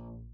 Oh.